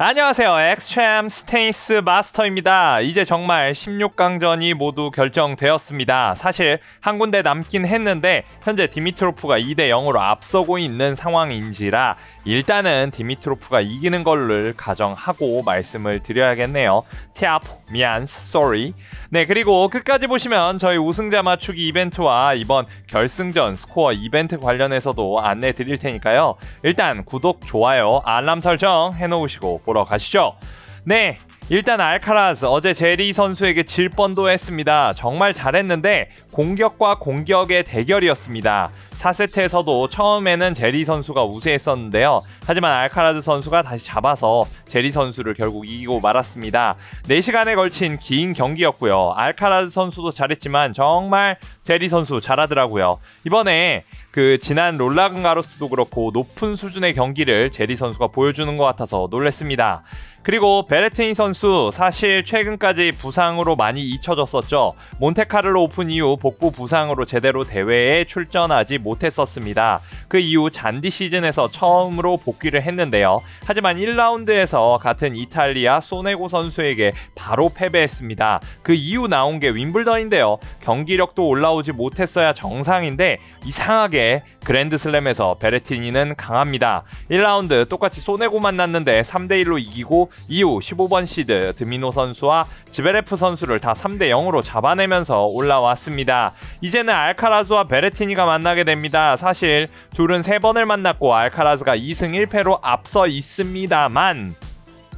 안녕하세요. 엑스챔 테니스 마스터입니다. 이제 정말 16강전이 모두 결정되었습니다. 사실 한 군데 남긴 했는데 현재 디미트로프가 2대 0으로 앞서고 있는 상황인지라 일단은 디미트로프가 이기는 걸 가정하고 말씀을 드려야겠네요. 티아포 미안 sorry. 네 그리고 끝까지 보시면 저희 우승자 맞추기 이벤트와 이번 결승전 스코어 이벤트 관련해서도 안내 드릴 테니까요. 일단 구독, 좋아요, 알람 설정 해놓으시고 보러 가시죠. 네, 일단 알카라즈 어제 제리 선수에게 질 뻔도 했습니다. 정말 잘했는데 공격과 공격의 대결이었습니다. 4세트에서도 처음에는 제리 선수가 우세했었는데요. 하지만 알카라즈 선수가 다시 잡아서 제리 선수를 결국 이기고 말았습니다. 4시간에 걸친 긴 경기였고요. 알카라즈 선수도 잘했지만 정말 제리 선수 잘하더라고요. 이번에 그 지난 롤라근 가로스도 그렇고 높은 수준의 경기를 제리 선수가 보여주는 것 같아서 놀랬습니다. 그리고 베레티니 선수 사실 최근까지 부상으로 많이 잊혀졌었죠. 몬테카를로 오픈 이후 복부 부상으로 제대로 대회에 출전하지 못했었습니다. 그 이후 잔디 시즌에서 처음으로 복귀를 했는데요. 하지만 1라운드에서 같은 이탈리아 소네고 선수에게 바로 패배했습니다. 그 이후 나온 게 윈블던인데요. 경기력도 올라오지 못했어야 정상인데 이상하게 그랜드슬램에서 베레티니는 강합니다. 1라운드 똑같이 소네고 만났는데 3대1로 이기고 이후 15번 시드 드미노 선수와 즈베레프 선수를 다 3대 0으로 잡아내면서 올라왔습니다. 이제는 알카라즈와 베레티니가 만나게 됩니다. 사실 둘은 3번을 만났고 알카라즈가 2승 1패로 앞서 있습니다만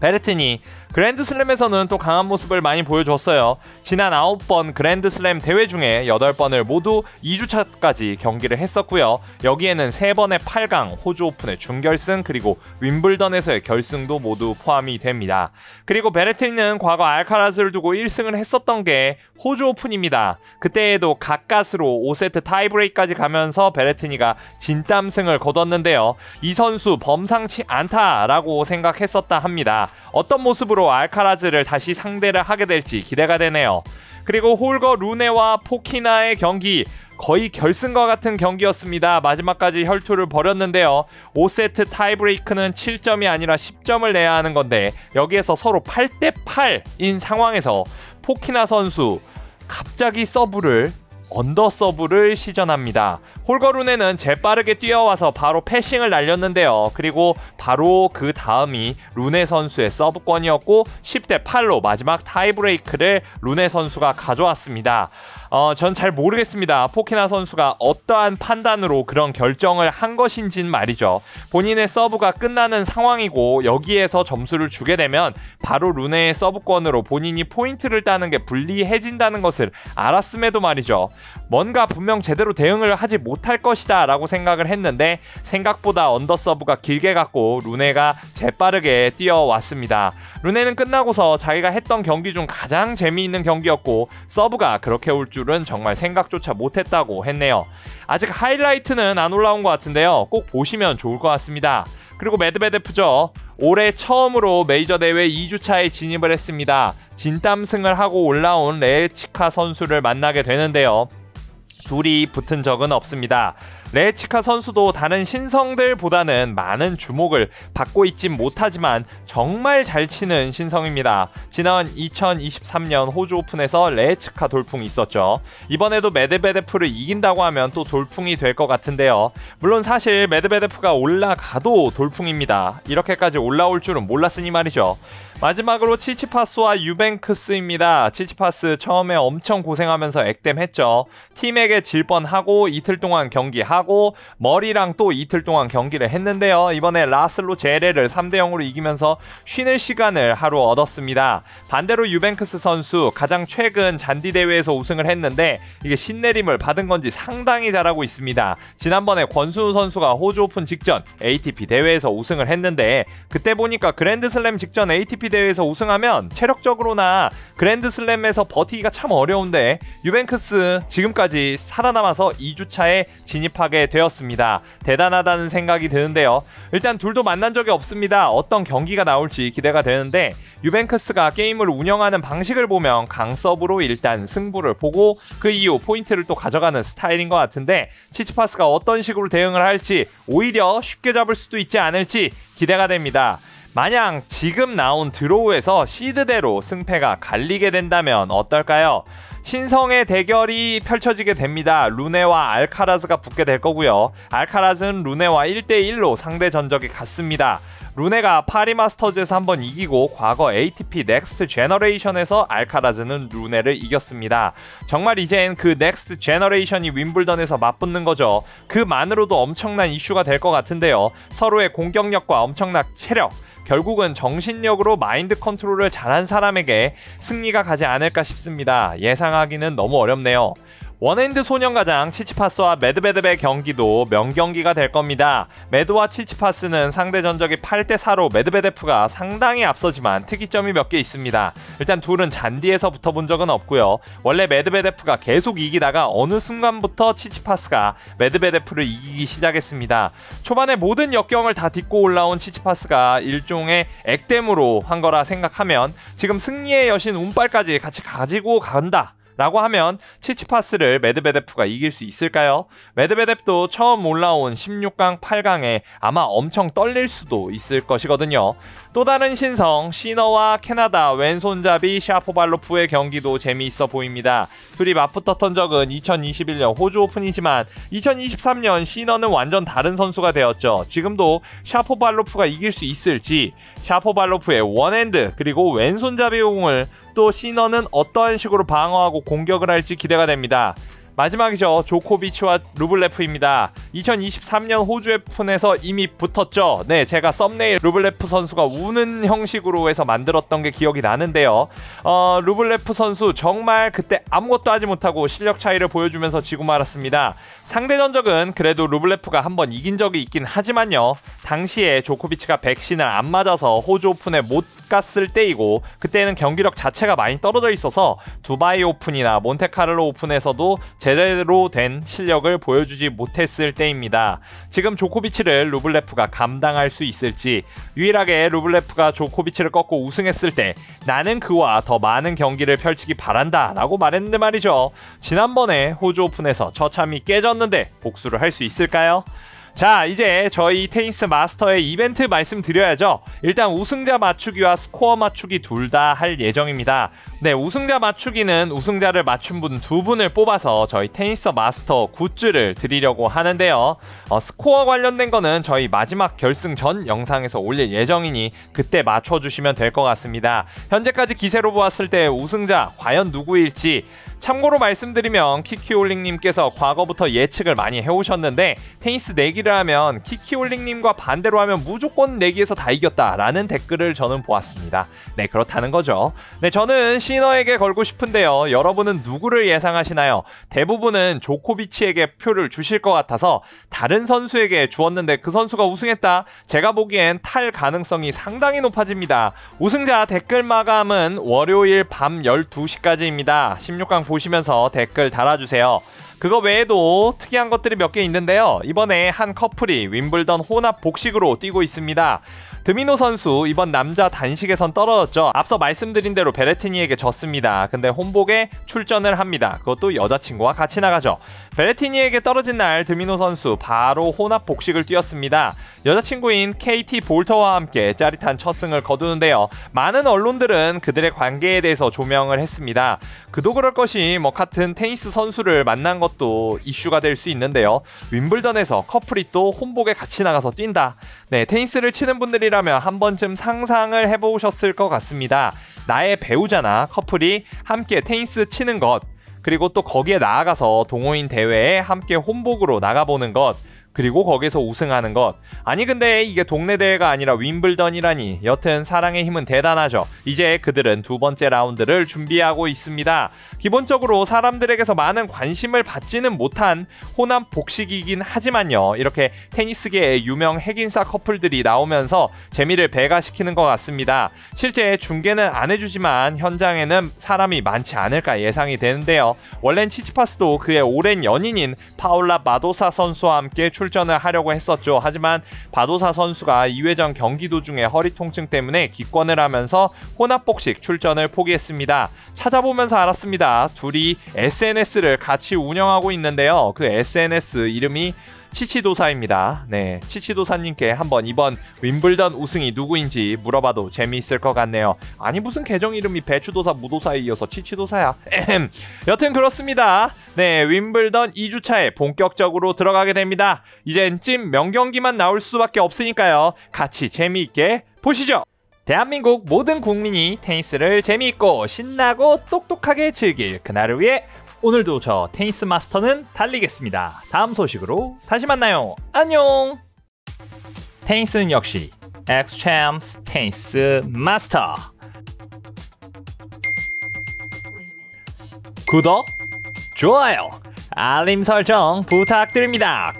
베레티니 그랜드슬램에서는 또 강한 모습을 많이 보여줬어요. 지난 9번 그랜드슬램 대회 중에 8번을 모두 2주차까지 경기를 했었고요. 여기에는 3번의 8강, 호주 오픈의 준결승, 그리고 윔블던에서의 결승도 모두 포함이 됩니다. 그리고 베레티는 과거 알카라즈를 두고 1승을 했었던 게 호주 오픈입니다. 그때에도 가까스로 5세트 타이브레이까지 가면서 베레티니가 진땀승을 거뒀는데요. 이 선수 범상치 않다라고 생각했었다 합니다. 어떤 모습으로 알카라즈를 다시 상대를 하게 될지 기대가 되네요. 그리고 홀거 루네와 포키나의 경기 거의 결승과 같은 경기였습니다. 마지막까지 혈투를 벌였는데요. 5세트 타이브레이크는 7점이 아니라 10점을 내야 하는 건데 여기에서 서로 8대 8인 상황에서 포키나 선수 갑자기 서브를 언더 서브를 시전합니다. 홀거 루네는 재빠르게 뛰어와서 바로 패싱을 날렸는데요. 그리고 바로 그 다음이 루네 선수의 서브권이었고 10대 8로 마지막 타이브레이크를 루네 선수가 가져왔습니다. 어, 전 잘 모르겠습니다. 포키나 선수가 어떠한 판단으로 그런 결정을 한 것인진 말이죠. 본인의 서브가 끝나는 상황이고 여기에서 점수를 주게 되면 바로 루네의 서브권으로 본인이 포인트를 따는 게 불리해진다는 것을 알았음에도 말이죠. 뭔가 분명 제대로 대응을 하지 못할 것이다 라고 생각을 했는데 생각보다 언더 서브가 길게 갔고 루네가 재빠르게 뛰어왔습니다. 루네는 끝나고서 자기가 했던 경기 중 가장 재미있는 경기였고 서브가 그렇게 올 줄은 정말 생각조차 못했다고 했네요. 아직 하이라이트는 안 올라온 것 같은데요. 꼭 보시면 좋을 것 같습니다. 그리고 매드베데프죠. 올해 처음으로 메이저 대회 2주차에 진입을 했습니다. 진땀승을 하고 올라온 레치카 선수를 만나게 되는데요. 둘이 붙은 적은 없습니다. 레치카 선수도 다른 신성들보다는 많은 주목을 받고 있진 못하지만 정말 잘 치는 신성입니다. 지난 2023년 호주 오픈에서 레치카 돌풍이 있었죠. 이번에도 메드베데프를 이긴다고 하면 또 돌풍이 될 것 같은데요. 물론 사실 메드베데프가 올라가도 돌풍입니다. 이렇게까지 올라올 줄은 몰랐으니 말이죠. 마지막으로 치치파스와 유뱅크스입니다. 치치파스 처음에 엄청 고생하면서 액땜했죠. 팀에게 질 뻔하고 이틀 동안 경기 하고 머리랑 또 이틀 동안 경기를 했는데요. 이번에 라슬로 제레를 3대 0으로 이기면서 쉬는 시간을 하루 얻었습니다. 반대로 유뱅크스 선수 가장 최근 잔디 대회에서 우승을 했는데 이게 신내림을 받은 건지 상당히 잘하고 있습니다. 지난번에 권순우 선수가 호주 오픈 직전 ATP 대회에서 우승을 했는데 그때 보니까 그랜드슬램 직전 ATP 대회에서 우승하면 체력적으로나 그랜드슬램에서 버티기가 참 어려운데 유벤크스 지금까지 살아남아서 2주차에 진입 하게 되었습니다. 대단하다는 생각이 드는데요. 일단 둘도 만난 적이 없습니다. 어떤 경기가 나올지 기대가 되는데 유벤크스가 게임을 운영하는 방식을 보면 강서브로 일단 승부를 보고 그 이후 포인트를 또 가져가는 스타일인 것 같은데 치치파스가 어떤 식으로 대응을 할지 오히려 쉽게 잡을 수도 있지 않을지 기대가 됩니다. 만약 지금 나온 드로우에서 시드대로 승패가 갈리게 된다면 어떨까요? 신성의 대결이 펼쳐지게 됩니다. 루네와 알카라즈가 붙게 될 거고요. 알카라즈는 루네와 1대1로 상대 전적이 같습니다. 루네가 파리 마스터즈에서 한번 이기고 과거 ATP Next Generation에서 알카라즈는 루네를 이겼습니다. 정말 이젠 그 next generation이 윔블던에서 맞붙는 거죠. 그것만으로도 엄청난 이슈가 될 것 같은데요. 서로의 공격력과 엄청난 체력, 결국은 정신력으로 마인드 컨트롤을 잘한 사람에게 승리가 가지 않을까 싶습니다. 예상하기는 너무 어렵네요. one-hand 소년가장 치치파스와 메드베데프의 경기도 명경기가 될 겁니다. 메드와 치치파스는 상대 전적이 8대4로 메드베데프가 상당히 앞서지만 특이점이 몇 개 있습니다. 일단 둘은 잔디에서 붙어본 적은 없고요. 원래 메드베데프가 계속 이기다가 어느 순간부터 치치파스가 메드베데프를 이기기 시작했습니다. 초반에 모든 역경을 다 딛고 올라온 치치파스가 일종의 액땜으로 한 거라 생각하면 지금 승리의 여신 운빨까지 같이 가지고 간다. 라고 하면 치치파스를 메드베데프가 이길 수 있을까요? 메드베데프도 처음 올라온 16강, 8강에 아마 엄청 떨릴 수도 있을 것이거든요. 또 다른 신성, 시너와 캐나다 왼손잡이 샤포발로프의 경기도 재미있어 보입니다. 둘이 맞붙었던 적은 2021년 호주 오픈이지만 2023년 시너는 완전 다른 선수가 되었죠. 지금도 샤포발로프가 이길 수 있을지 샤포발로프의 one-hand 그리고 왼손잡이 공을 또 시너는 어떠한 식으로 방어하고 공격을 할지 기대가 됩니다. 마지막이죠. 조코비치와 루블레프입니다. 2023년 호주 오픈에서 이미 붙었죠. 네, 제가 썸네일 루블레프 선수가 우는 형식으로 해서 만들었던 게 기억이 나는데요. 어, 루블레프 선수 정말 그때 아무것도 하지 못하고 실력 차이를 보여주면서 지고 말았습니다. 상대 전적은 그래도 루블레프가 한번 이긴 적이 있긴 하지만요. 당시에 조코비치가 백신을 안 맞아서 호주 오픈에 못 갔을 때이고 그때는 경기력 자체가 많이 떨어져 있어서 두바이 오픈이나 몬테카를로 오픈에서도 제대로 된 실력을 보여주지 못했을 때입니다. 지금 조코비치를 루블레프가 감당할 수 있을지 유일하게 루블레프가 조코비치를 꺾고 우승했을 때 나는 그와 더 많은 경기를 펼치기 바란다 라고 말했는데 말이죠. 지난번에 호주 오픈에서 처참히 깨졌 있었는데 복수를 할 수 있을까요? 자 이제 저희 테니스 마스터의 이벤트 말씀드려야죠 일단 우승자 맞추기와 스코어 맞추기 둘 다 할 예정입니다 네 우승자 맞추기는 우승자를 맞춘 분 두 분을 뽑아서 저희 테니스 마스터 굿즈를 드리려고 하는데요 어, 스코어 관련된 거는 저희 마지막 결승 전 영상에서 올릴 예정이니 그때 맞춰주시면 될 것 같습니다 현재까지 기세로 보았을 때 우승자 과연 누구일지 참고로 말씀드리면 키키올링님께서 과거부터 예측을 많이 해오셨는데 테니스 내기를 하면 키키올링님과 반대로 하면 무조건 내기에서 다 이겼다라는 댓글을 저는 보았습니다. 네 그렇다는 거죠. 네 저는 시너에게 걸고 싶은데요. 여러분은 누구를 예상하시나요? 대부분은 조코비치에게 표를 주실 것 같아서 다른 선수에게 주었는데 그 선수가 우승했다. 제가 보기엔 탈 가능성이 상당히 높아집니다. 우승자 댓글 마감은 월요일 밤 12시까지입니다. 16강 보시면서 댓글 달아주세요. 그거 외에도 특이한 것들이 몇 개 있는데요. 이번에 한 커플이 윈블던 혼합 복식으로 뛰고 있습니다. 드미노 선수 이번 남자 단식에선 떨어졌죠. 앞서 말씀드린 대로 베레티니에게 졌습니다. 근데 홈복에 출전을 합니다. 그것도 여자친구와 같이 나가죠. 베레티니에게 떨어진 날 드미노 선수 바로 혼합 복식을 뛰었습니다. 여자친구인 KT 볼터와 함께 짜릿한 첫 승을 거두는데요. 많은 언론들은 그들의 관계에 대해서 조명을 했습니다. 그도 그럴 것이 뭐 같은 테니스 선수를 만난 것도 이슈가 될 수 있는데요. 윈블던에서 커플이 또 홈복에 같이 나가서 뛴다. 네, 테니스를 치는 분들이라면 한 번쯤 상상을 해보셨을 것 같습니다. 나의 배우자나 커플이 함께 테니스 치는 것, 그리고 또 거기에 나아가서 동호인 대회에 함께 홈복으로 나가보는 것, 그리고 거기서 우승하는 것. 아니 근데 이게 동네 대회가 아니라 윈블던이라니. 여튼 사랑의 힘은 대단하죠. 이제 그들은 두 번째 라운드를 준비하고 있습니다. 기본적으로 사람들에게서 많은 관심을 받지는 못한 호남 복식이긴 하지만요. 이렇게 테니스계의 유명 핵인싸 커플들이 나오면서 재미를 배가시키는 것 같습니다. 실제 중계는 안 해주지만 현장에는 사람이 많지 않을까 예상이 되는데요. 원래는 치치파스도 그의 오랜 연인인 파울라 마도사 선수와 함께 출 출전을 하려고 했었죠. 하지만 바도사 선수가 2회전 경기 도중에 허리 통증 때문에 기권을 하면서 혼합복식 출전을 포기했습니다. 찾아보면서 알았습니다. 둘이 SNS를 같이 운영하고 있는데요. 그 SNS 이름이 치치도사입니다. 네, 치치도사님께 한번 이번 윈블던 우승이 누구인지 물어봐도 재미있을 것 같네요. 아니 무슨 계정 이름이 배추도사 무도사에 이어서 치치도사야. 에헴. 여튼 그렇습니다. 네, 윈블던 2주차에 본격적으로 들어가게 됩니다. 이젠 찜 명경기만 나올 수밖에 없으니까요. 같이 재미있게 보시죠. 대한민국 모든 국민이 테니스를 재미있고 신나고 똑똑하게 즐길 그날을 위해 오늘도 저 테니스 마스터는 달리겠습니다. 다음 소식으로 다시 만나요. 안녕. 테니스는 역시 엑스챔스 테니스 마스터. 구독, 좋아요, 알림 설정 부탁드립니다.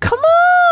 컴온!